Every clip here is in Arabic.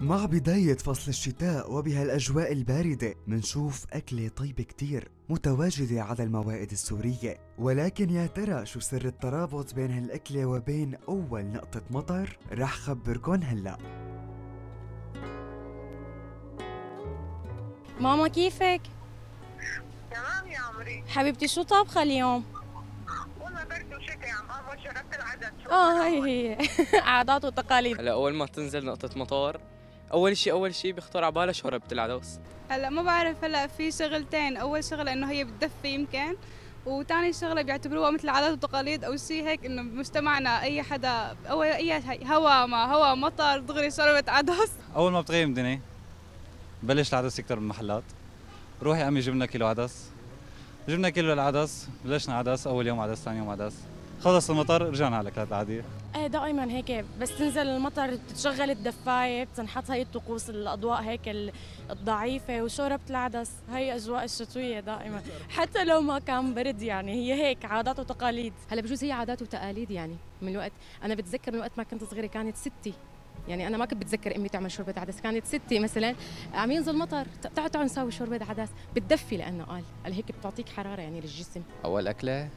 مع بداية فصل الشتاء وبهالأجواء الباردة منشوف أكلة طيبة كتير متواجدة على الموائد السورية. ولكن يا ترى شو سر الترابط بين هالأكلة وبين أول نقطة مطر؟ رح خبركن هلأ. ماما كيفك؟ تمام يا عمري. حبيبتي شو طابخة اليوم؟ والله برد وشتاء عم. أول شربت العدد. شو آه هي هي. عادات وتقاليد. هلا أول ما تنزل نقطة مطار أول شيء أول شيء بيخطر على بالها شوربة العدس هلا ما بعرف هلا في شغلتين. أول شغلة إنه هي بتدفي يمكن وثاني شغلة بيعتبروها مثل عادات وتقاليد أو شيء هيك إنه بمجتمعنا أي حدا أو أي هوا ما هوا مطر دغري شربت عدس أول ما بتغيم الدنيا بلش العدس يكتر بالمحلات. روحي أمي جبنا كيلو عدس. جبنا كيلو العدس بلشنا عدس أول يوم عدس ثاني يوم عدس. خلص المطر رجعنا على الاكلات العاديه إيه دائما هيك بس تنزل المطر بتشغل الدفاية بتنحط هي الطقوس الأضواء هيك ال- الضعيفة وشوربة العدس. هي أجواء الشتوية دائما. حتى لو ما كان برد يعني هي هيك عادات وتقاليد. هلا بجوز هي عادات وتقاليد يعني من وقت أنا بتذكر من وقت ما كنت صغيرة كانت ستي. يعني أنا ما كنت بتذكر أمي تعمل شوربة عدس كانت ستي مثلا عم ينزل مطر تعالوا تعالوا نسوي شوربة عدس. بتدفي لأنه قال قال هيك بتعطيك حرارة يعني للجسم. أول أكلة؟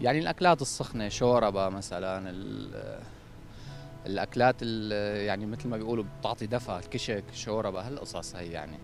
يعني الأكلات السخنة شوربة مثلا ال- الأكلات ال- يعني مثل ما بيقولوا بتعطي دفى الكشك شوربة هالقصص هي يعني.